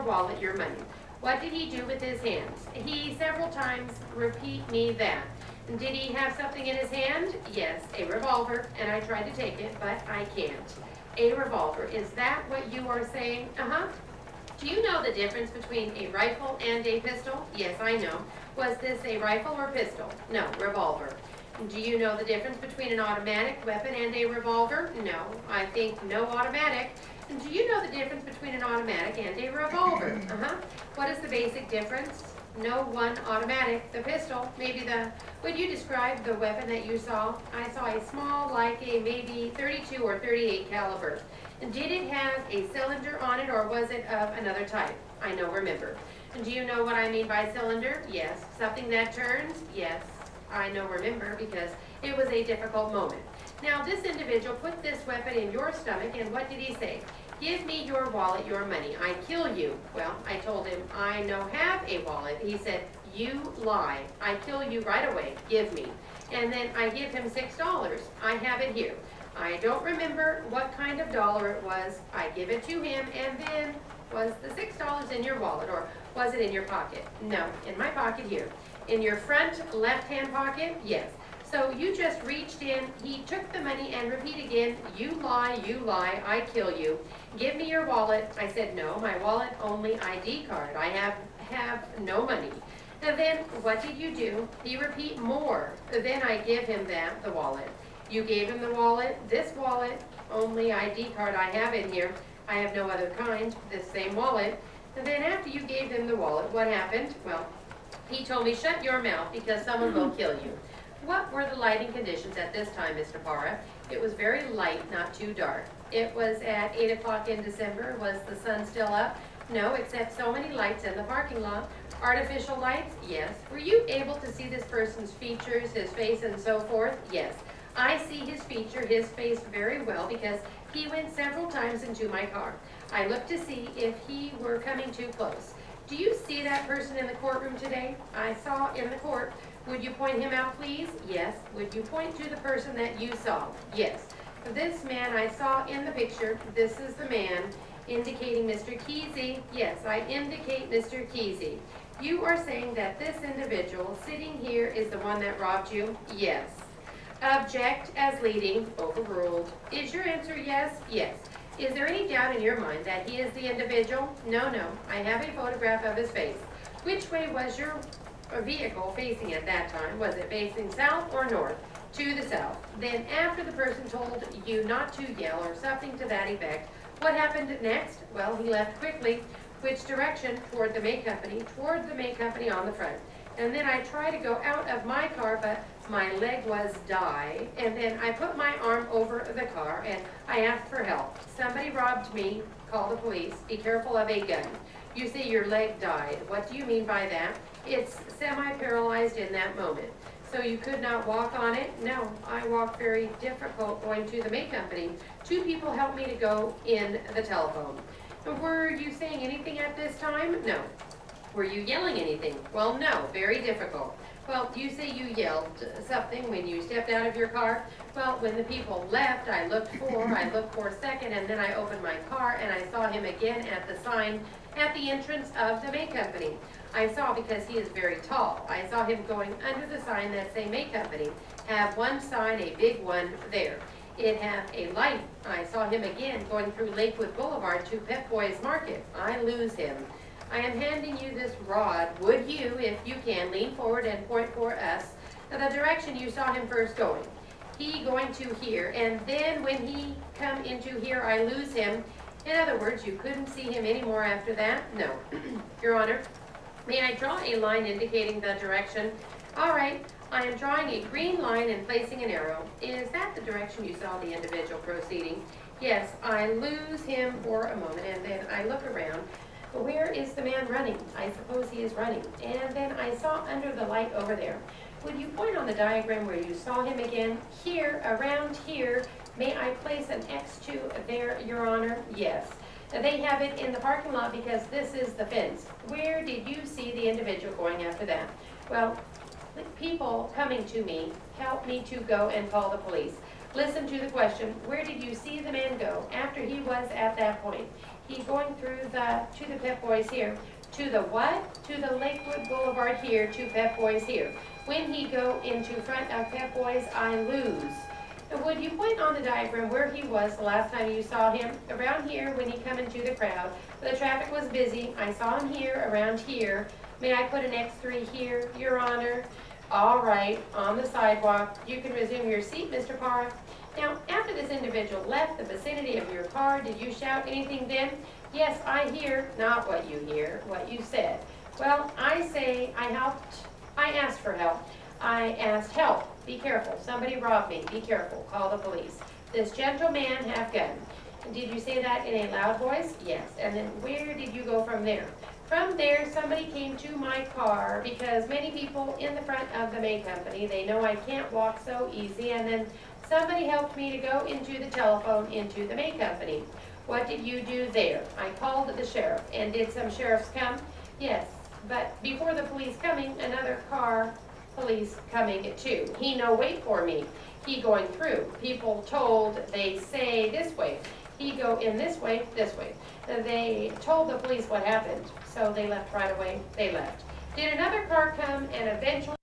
wallet your money. What did he do with his hands? He several times repeat me that. Did he have something in his hand? Yes, a revolver, and I tried to take it, but I can't. A revolver, is that what you are saying? Uh-huh. Do you know the difference between a rifle and a pistol? Yes, I know. Was this a rifle or pistol? No, revolver. Do you know the difference between an automatic weapon and a revolver? No, I think no automatic. Do you know the difference between an automatic and a revolver? Uh-huh. What is the basic difference? No one automatic. The pistol, maybe the, would you describe the weapon that you saw? I saw a small, like a maybe 32 or 38 caliber. And Did it have a cylinder on it or was it of another type? I know, remember. And do you know what I mean by cylinder? Yes. Something that turns? Yes. I know, remember, because it was a difficult moment. Now, this individual put this weapon in your stomach, and what did he say? Give me your wallet, your money. I kill you. Well, I told him, I no have a wallet. He said, you lie. I kill you right away. Give me. And then I give him $6. I have it here. I don't remember what kind of dollar it was. I give it to him, and then was the $6 in your wallet, or was it in your pocket? No, in my pocket here. In your front left-hand pocket? Yes. So you just reached in, he took the money and repeat again, you lie, you lie, I kill you. Give me your wallet. I said, no, my wallet only ID card. I have, have no money. And then what did you do? He repeat more. Then I give him that, the wallet. You gave him the wallet. This wallet, only ID card I have in here. I have no other kind, this same wallet. And then after you gave him the wallet, what happened? Well, he told me, shut your mouth because someone will kill you. What were the lighting conditions at this time, Mr. Parra? It was very light, not too dark. It was at 8 o'clock in December. Was the sun still up? No, except so many lights in the parking lot. Artificial lights? Yes. Were you able to see this person's features, his face, and so forth? Yes. I see his feature, his face very well because he went several times into my car. I looked to see if he were coming too close. Do you see that person in the courtroom today? I saw in the court would you point him out, please? Yes. Would you point to the person that you saw? Yes. This man I saw in the picture, this is the man indicating Mr. Kesey. Yes, I indicate Mr. Kesey. You are saying that this individual sitting here is the one that robbed you? Yes. Object as leading, overruled. Is your answer yes? Yes. Is there any doubt in your mind that he is the individual? No, no. I have a photograph of his face. Which way was your vehicle facing at that time? Was it facing south or north? To the south. Then after the person told you not to yell or something to that effect, what happened next? Well, he left quickly. Which direction? Toward the May Company. Toward the May Company on the front. And then I tried to go out of my car, but my leg was die. And then I put my arm over the car and I asked for help. Somebody robbed me. Call the police. Be careful of a gun. You see your leg died. What do you mean by that? It's semi-paralyzed in that moment. So you could not walk on it? No, I walked very difficult going to the May Company. Two people helped me to go in the telephone. Were you saying anything at this time? No. Were you yelling anything? Well, no, very difficult. Well, you say you yelled something when you stepped out of your car. Well, when the people left, I looked for, I looked for a second, and then I opened my car and I saw him again at the sign at the entrance of the May Company. I saw because he is very tall. I saw him going under the sign that say May Company. Have one sign, a big one there. It have a light. I saw him again going through Lakewood Boulevard to Pep Boys Market. I lose him. I am handing you this rod. Would you, if you can, lean forward and point for us the direction you saw him first going? He going to here, and then when he come into here, I lose him. In other words, you couldn't see him anymore after that? No. Your Honor, may I draw a line indicating the direction? All right, I am drawing a green line and placing an arrow. Is that the direction you saw the individual proceeding? Yes, I lose him for a moment, and then I look around. Where is the man running? I suppose he is running. And then I saw under the light over there. Would you point on the diagram where you saw him again? Here, around here, May I place an X2 there, Your Honor? Yes. They have it in the parking lot because this is the fence. Where did you see the individual going after that? Well, people coming to me help me to go and call the police. Listen to the question, where did you see the man go after he was at that point? he going through the, to the Pep Boys here, to the what? To the Lakewood Boulevard here, to Pep Boys here. When he go into front of Pep Boys, I lose. Would you point on the diagram where he was the last time you saw him? Around here when he come into the crowd. The traffic was busy. I saw him here, around here. May I put an X three here, Your Honor? All right, on the sidewalk. You can resume your seat, Mr. Parra. Now, after this individual left the vicinity of your car, did you shout anything then? Yes, I hear, not what you hear, what you said. Well, I say I helped, I asked for help. I asked, help, be careful, somebody robbed me, be careful, call the police. This gentleman have gun. Did you say that in a loud voice? Yes. And then where did you go from there? From there, somebody came to my car because many people in the front of the May Company, they know I can't walk so easy. And then somebody helped me to go into the telephone into the May Company. What did you do there? I called the sheriff. And did some sheriffs come? Yes. But before the police coming, another car, police coming too. He no wait for me. He going through. People told, they say this way. He go in this way, this way. They told the police what happened, so they left right away. They left. Did another car come and eventually